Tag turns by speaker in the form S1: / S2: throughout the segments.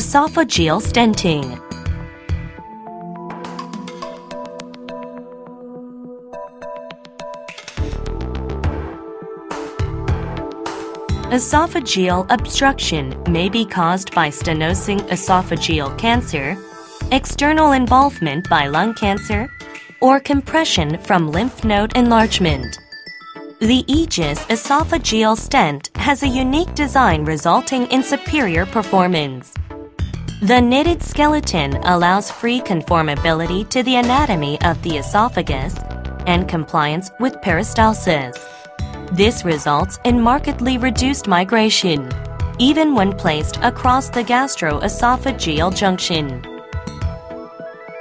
S1: Esophageal stenting. Esophageal obstruction may be caused by stenosing esophageal cancer, external involvement by lung cancer, or compression from lymph node enlargement. The EGIS esophageal stent has a unique design resulting in superior performance. The knitted skeleton allows free conformability to the anatomy of the esophagus and compliance with peristalsis. This results in markedly reduced migration, even when placed across the gastroesophageal junction.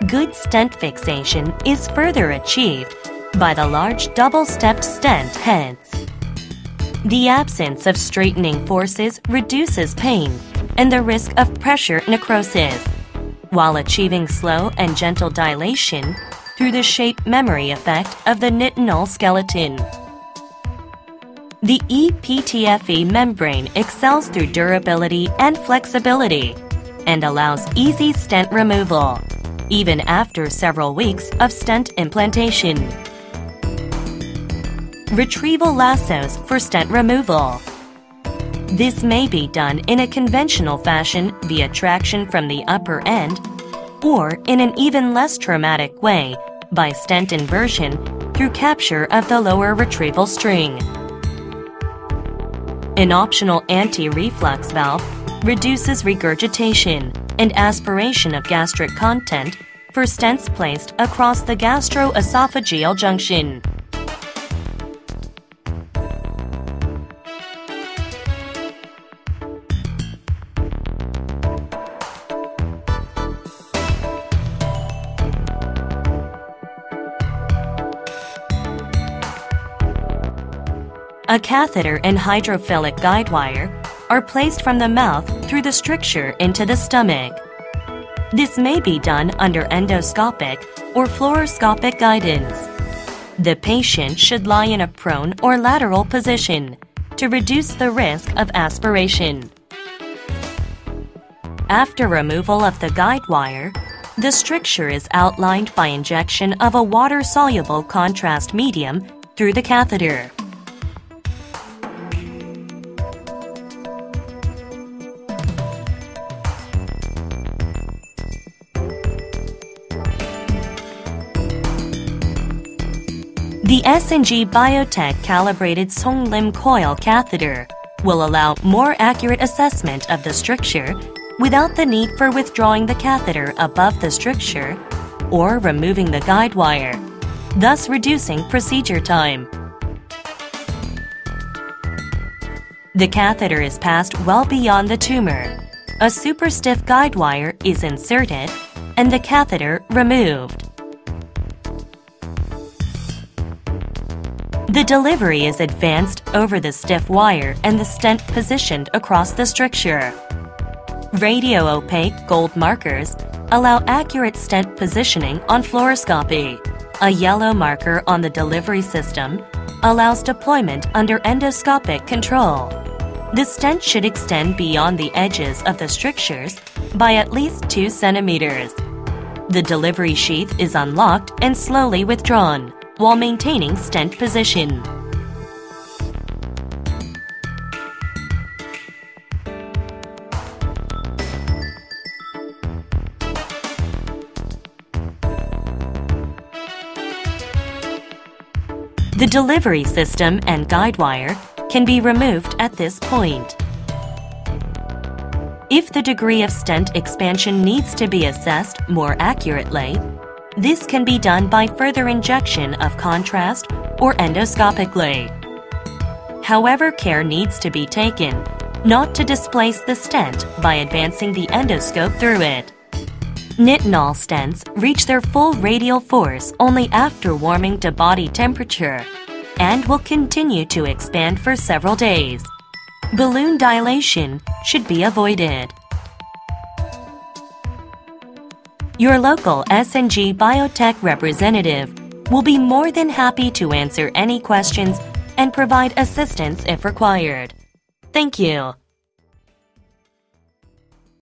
S1: Good stent fixation is further achieved by the large double-stepped stent heads. The absence of straightening forces reduces pain and the risk of pressure necrosis, while achieving slow and gentle dilation through the shape memory effect of the nitinol skeleton. The EPTFE membrane excels through durability and flexibility and allows easy stent removal, even after several weeks of stent implantation. Retrieval lassos for stent removal. This may be done in a conventional fashion via traction from the upper end or in an even less traumatic way by stent inversion through capture of the lower retrieval string. An optional anti-reflux valve reduces regurgitation and aspiration of gastric content for stents placed across the gastroesophageal junction. A catheter and hydrophilic guide wire are placed from the mouth through the stricture into the stomach. This may be done under endoscopic or fluoroscopic guidance. The patient should lie in a prone or lateral position to reduce the risk of aspiration. After removal of the guide wire, the stricture is outlined by injection of a water-soluble contrast medium through the catheter. S&G Biotech calibrated Songlim coil catheter will allow more accurate assessment of the stricture without the need for withdrawing the catheter above the stricture or removing the guide wire, thus reducing procedure time. The catheter is passed well beyond the tumor. A super stiff guide wire is inserted and the catheter removed. The delivery is advanced over the stiff wire and the stent positioned across the stricture. Radio-opaque gold markers allow accurate stent positioning on fluoroscopy. A yellow marker on the delivery system allows deployment under endoscopic control. The stent should extend beyond the edges of the strictures by at least 2 centimeters. The delivery sheath is unlocked and slowly withdrawn while maintaining stent position. The delivery system and guide wire can be removed at this point. If the degree of stent expansion needs to be assessed more accurately, this can be done by further injection of contrast or endoscopically. However, care needs to be taken not to displace the stent by advancing the endoscope through it. Nitinol stents reach their full radial force only after warming to body temperature and will continue to expand for several days. Balloon dilation should be avoided. Your local S&G Biotech representative will be more than happy to answer any questions and provide assistance if required. Thank you.